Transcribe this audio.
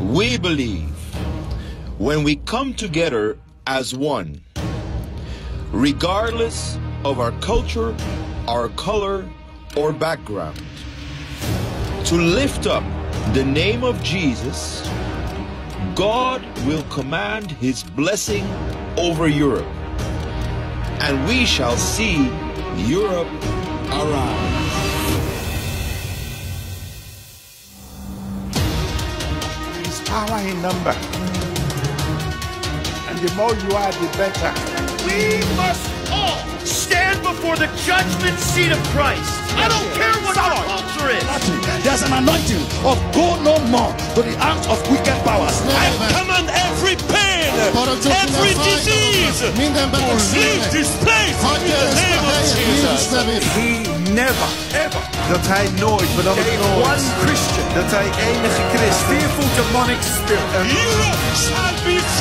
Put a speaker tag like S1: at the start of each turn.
S1: We believe when we come together as one, regardless of our culture, our color, or background, to lift up the name of Jesus, God will command his blessing over Europe, and we shall see Europe arise.
S2: Power in number. And the more you are, the better.
S3: We must all stand before the judgment seat of Christ. I don't care what our culture is.
S4: There's an anointing of go no more to the arms of wicked powers.
S3: I command every pain, every disease to leave this place in the name of Jesus.
S5: He never, ever dat hij nooit, maar dan
S3: Gave
S5: nooit,
S3: one Christian
S5: dat hij enige Christus,
S3: fearful demonic spirit.